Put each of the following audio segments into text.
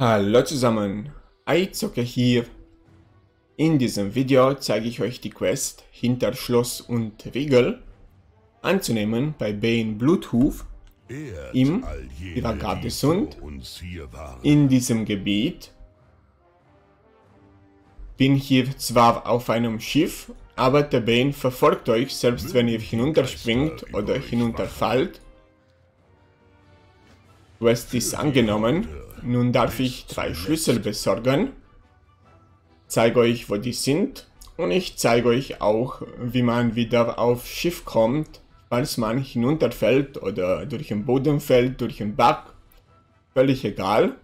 Hallo zusammen, Eizocker hier. In diesem Video zeige ich euch die Quest hinter Schloss und Riegel anzunehmen bei Bane Bluthuf im Viragatesund in diesem Gebiet. Bin hier zwar auf einem Schiff, aber der Bane verfolgt euch, selbst wenn ihr hinunterspringt oder hinunterfallt. Quest ist angenommen. Nun darf ich drei Schlüssel besorgen. Zeige euch, wo die sind. Und ich zeige euch auch, wie man wieder auf Schiff kommt, falls man hinunterfällt oder durch den Boden fällt, durch den Bug. Völlig egal.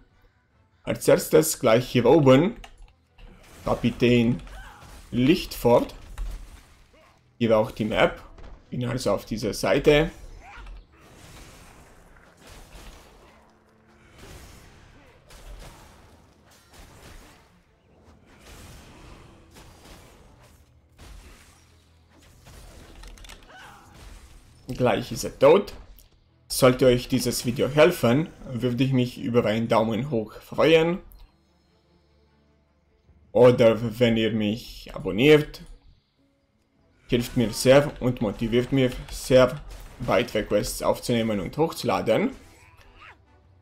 Als erstes gleich hier oben Kapitän Lichtford. Hier auch die Map. Bin also auf dieser Seite. Gleich ist er tot. Sollte euch dieses Video helfen, würde ich mich über einen Daumen hoch freuen. Oder wenn ihr mich abonniert. Hilft mir sehr und motiviert mich sehr, weitere Quests aufzunehmen und hochzuladen.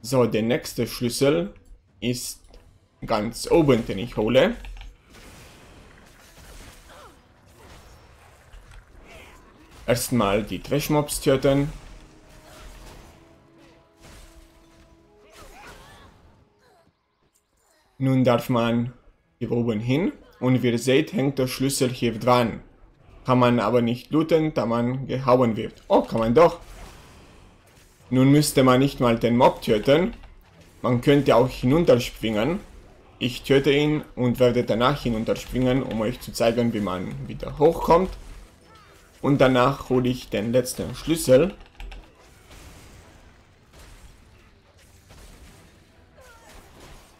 So, der nächste Schlüssel ist ganz oben, den ich hole. Erstmal die Trashmobs töten. Nun darf man hier oben hin und wie ihr seht hängt der Schlüssel hier dran. Kann man aber nicht looten, da man gehauen wird. Oh, kann man doch. Nun müsste man nicht mal den Mob töten. Man könnte auch hinunterspringen. Ich töte ihn und werde danach hinunterspringen, um euch zu zeigen, wie man wieder hochkommt. Und danach hole ich den letzten Schlüssel.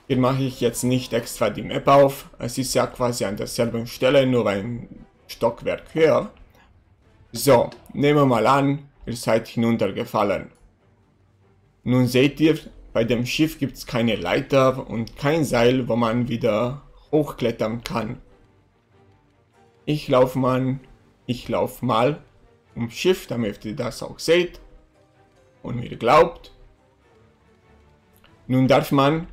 Hier mache ich jetzt nicht extra die Map auf. Es ist ja quasi an derselben Stelle, nur ein Stockwerk höher. So, nehmen wir mal an, ihr seid hinuntergefallen. Nun seht ihr, bei dem Schiff gibt es keine Leiter und kein Seil, wo man wieder hochklettern kann. Ich laufe mal ich laufe mal ums Schiff, damit ihr das auch seht und mir glaubt. Nun darf man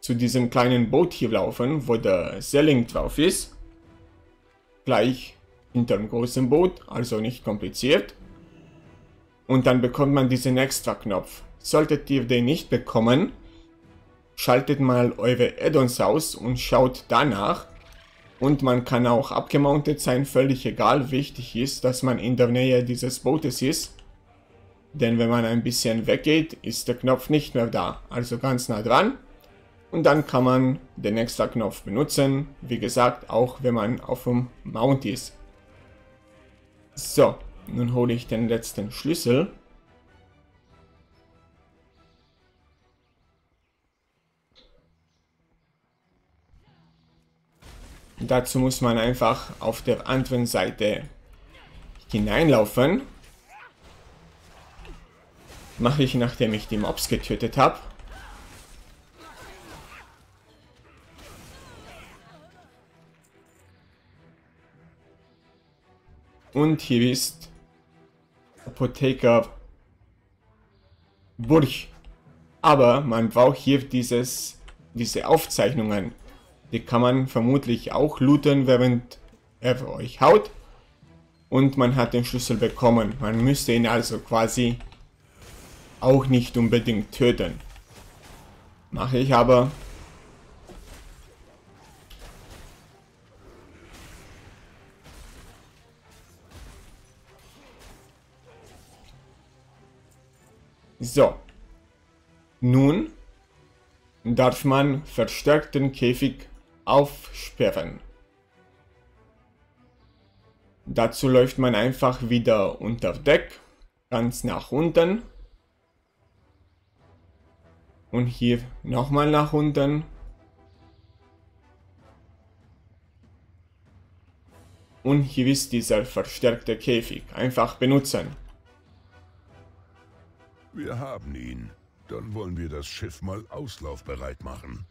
zu diesem kleinen Boot hier laufen, wo der Selling drauf ist. Gleich hinter dem großen Boot, also nicht kompliziert. Und dann bekommt man diesen Extra-Knopf. Solltet ihr den nicht bekommen, schaltet mal eure Addons aus und schaut danach, und man kann auch abgemountet sein, völlig egal. Wichtig ist, dass man in der Nähe dieses Bootes ist. Denn wenn man ein bisschen weggeht, ist der Knopf nicht mehr da. Also ganz nah dran. Und dann kann man den extra Knopf benutzen. Wie gesagt, auch wenn man auf dem Mount ist. So, nun hole ich den letzten Schlüssel. Dazu muss man einfach auf der anderen Seite hineinlaufen. Mache ich, nachdem ich die Mobs getötet habe. Und hier ist Apotheker Burg. Aber man braucht hier dieses, diese Aufzeichnungen. Die kann man vermutlich auch looten, während er euch haut. Und man hat den Schlüssel bekommen. Man müsste ihn also quasi auch nicht unbedingt töten. Mache ich aber. So. Nun darf man verstärkten Käfig aufsperren. Dazu läuft man einfach wieder unter Deck, ganz nach unten. Und hier nochmal nach unten. Und hier ist dieser verstärkte Käfig. Einfach benutzen. Wir haben ihn. Dann wollen wir das Schiff mal auslaufbereit machen.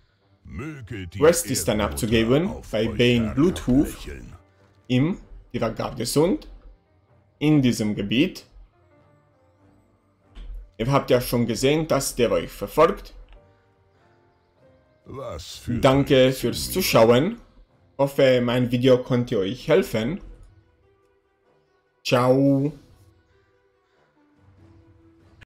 Ist dann abzugeben bei Bane lächeln. im Tiragardesund, in diesem Gebiet. Ihr habt ja schon gesehen, dass der euch verfolgt. Für Danke fürs Zuschauen. Hoffe, mein Video konnte euch helfen. Ciao.